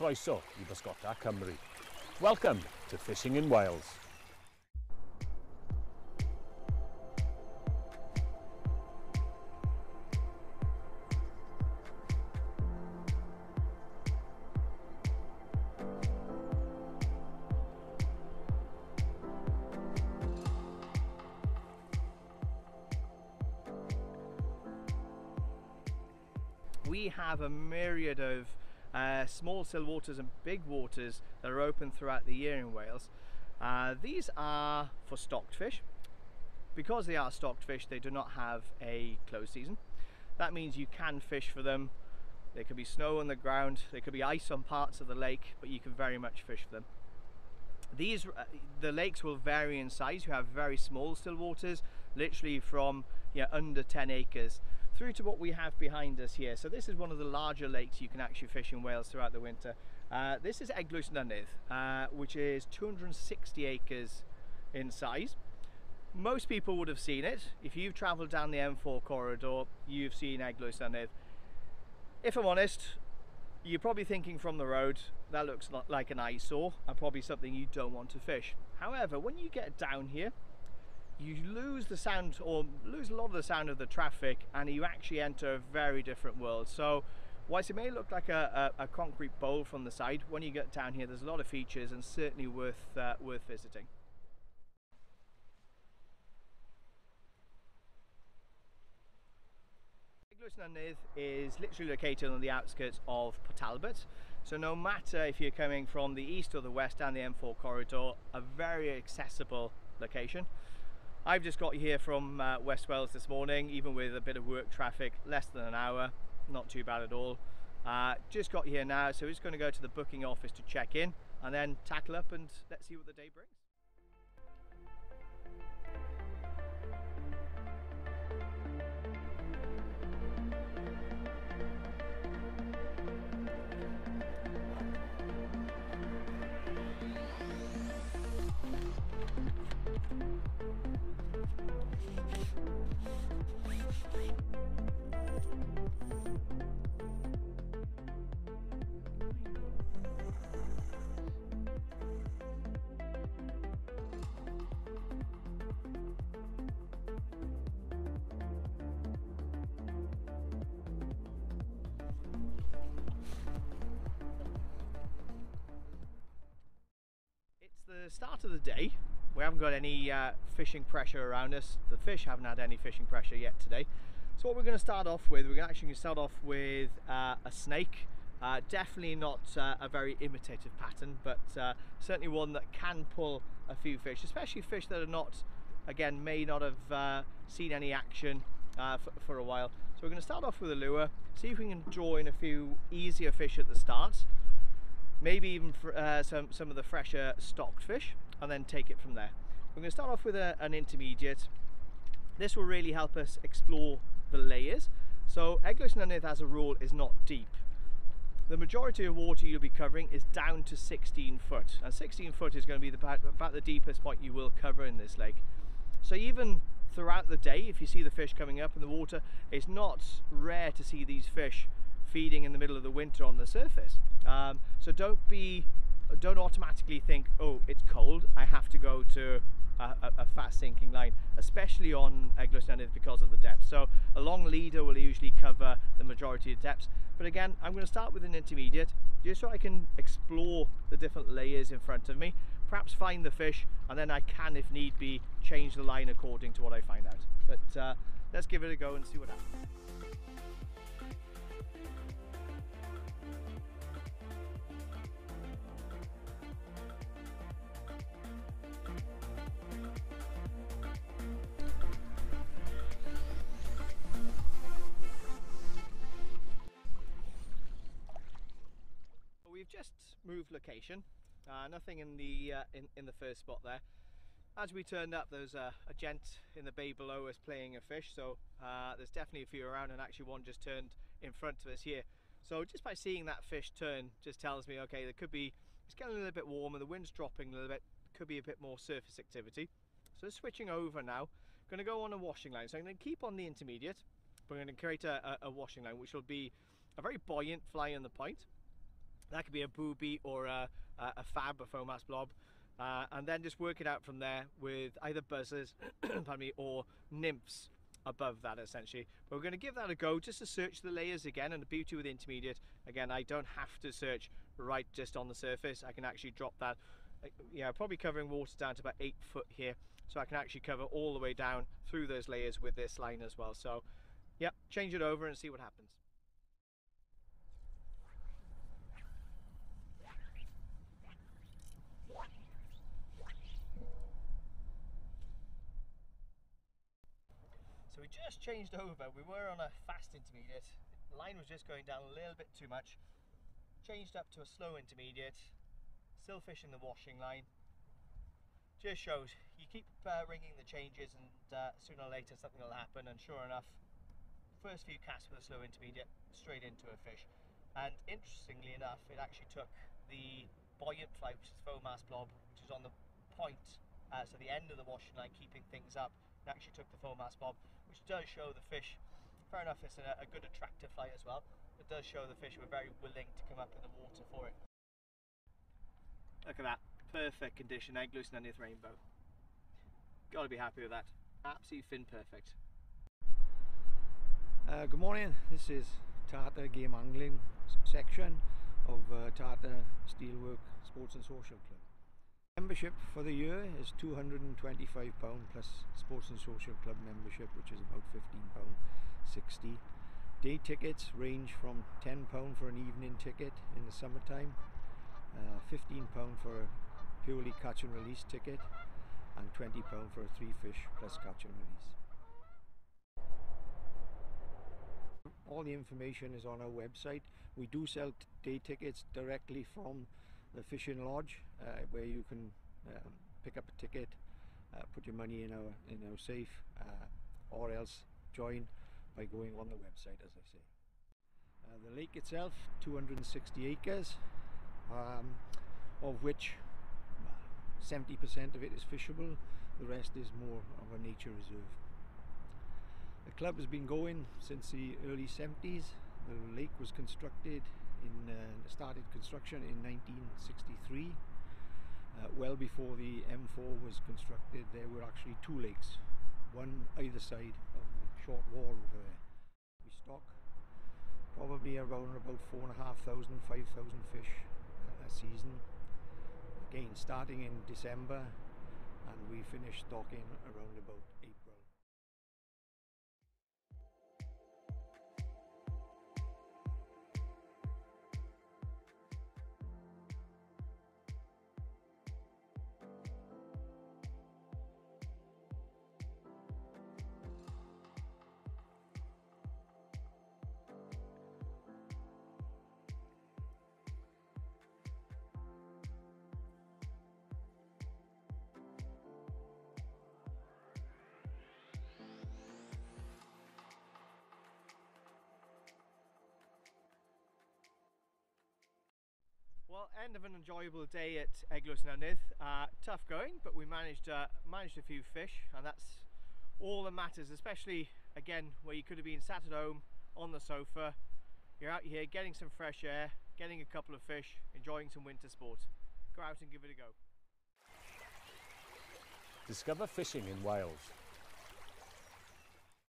Croeso i Bysgota Cymru. Welcome to Fishing in Wales. we have a myriad of uh, small still waters and big waters that are open throughout the year in Wales. Uh, these are for stocked fish. Because they are stocked fish, they do not have a closed season. That means you can fish for them. There could be snow on the ground, there could be ice on parts of the lake, but you can very much fish for them. These, uh, the lakes will vary in size. You have very small still waters, literally from you know, under 10 acres through to what we have behind us here. So this is one of the larger lakes you can actually fish in Wales throughout the winter. Uh, this is Eglwys uh, which is 260 acres in size. Most people would have seen it. If you've travelled down the M4 corridor, you've seen Eglwys. If I'm honest, you're probably thinking from the road, that looks like an eyesore and probably something you don't want to fish. However, when you get down here, you lose the sound or lose a lot of the sound of the traffic and you actually enter a very different world. So whilst it may look like a, a, a concrete bowl from the side, when you get down here there's a lot of features and certainly worth, uh, worth visiting. Eglwys is literally located on the outskirts of Port Talbot. So no matter if you're coming from the east or the west down the M4 corridor, a very accessible location. I've just got here from uh, West Wales this morning, even with a bit of work traffic, less than an hour, not too bad at all. Uh, just got here now, so we're just going to go to the booking office to check in and then tackle up and let's see what the day brings. The start of the day. We haven't got any uh, fishing pressure around us. The fish haven't had any fishing pressure yet today. So what we're going to start off with, we're actually going to start off with uh, a snake. Uh, definitely not uh, a very imitative pattern, but uh, certainly one that can pull a few fish, especially fish that are not, again, may not have uh, seen any action for, for a while. So we're going to start off with a lure, see if we can draw in a few easier fish at the start maybe even for, uh, some, some of the fresher stocked fish and then take it from there. We're going to start off with a, an intermediate. This will really help us explore the layers. So Nunydd as a rule is not deep. The majority of water you'll be covering is down to 16 foot and 16 foot is going to be the, about the deepest point you will cover in this lake. So even throughout the day if you see the fish coming up in the water it's not rare to see these fish feeding in the middle of the winter on the surface. Um, so don't be, don't automatically think, oh, it's cold, I have to go to a, a, fast sinking line, especially on Nunydd because of the depth. So a long leader will usually cover the majority of depths. But again, I'm going to start with an intermediate just so I can explore the different layers in front of me, perhaps find the fish, and then I can, if need be, change the line according to what I find out. But uh, let's give it a go and see what happens. Just moved location. Uh, nothing in the uh, in, in the first spot there. As we turned up, there's a, a gent in the bay below us playing a fish, so uh, there's definitely a few around, and actually one just turned in front of us here. So just by seeing that fish turn, just tells me, okay, there could be, it's getting a little bit warmer, the wind's dropping a little bit, could be a bit more surface activity. So switching over now, going to go on a washing line. So I'm going to keep on the intermediate, going to create a, a, a washing line, which will be a very buoyant fly on the point, That could be a booby or a, a, a fab, a foam blob. Uh, and then just work it out from there with either buzzers, pardon me, or nymphs above that essentially. But we're going to give that a go just to search the layers again and the beauty with intermediate, again I don't have to search right just on the surface, I can actually drop that, uh, yeah probably covering water down to about 8 foot here, so I can actually cover all the way down through those layers with this line as well. So yeah, change it over and see what happens. We just changed over. We were on a fast intermediate. The line was just going down a little bit too much. Changed up to a slow intermediate. Still fishing the washing line. Just shows you keep uh, ringing the changes and uh, sooner or later something will happen and sure enough first few casts with a slow intermediate straight into a fish and interestingly enough it actually took the buoyant fly which is Fomass blob which is on the point uh, so the end of the washing line keeping things up actually took the Fomass bob, which does show the fish. Fair enough it's a, a good attractive fly as well. It does show the fish were very willing to come up in the water for it. Look at that. Perfect condition. Eglwys Nunydd rainbow. Gotta be happy with that. Absolutely fin perfect. Uh, good morning. This is Tata Game Angling section of uh, Tata Steelwork Sports and Social Club membership for the year is 225 pound plus sports and social club membership which is about 15 pound 60 day tickets range from 10 pound for an evening ticket in the summertime uh, 15 pound for a purely catch and release ticket and 20 pound for a three fish plus catch and release. All the information is on our website. We do sell day tickets directly from the fishing lodge uh, where you can um, pick up a ticket, uh, put your money in our in our safe, uh, or else join by going on the website, as I say. Uh, the lake itself, 260 acres, um, of which 70% of it is fishable. The rest is more of a nature reserve. The club has been going since the early 70s. The lake was constructed in uh, started construction in 1963 uh, well before the M4 was constructed there were actually two lakes one either side of the short wall over there we stock probably around about four and a half thousand five thousand fish a season. Again starting in December and we finish stocking around about April Well, end of an enjoyable day at Eglwys Nunydd. Uh, tough going, but we managed uh, managed a few fish, and that's all that matters. Especially again, where you could have been sat at home on the sofa. You're out here getting some fresh air, getting a couple of fish, enjoying some winter sport. Go out and give it a go. Discover fishing in Wales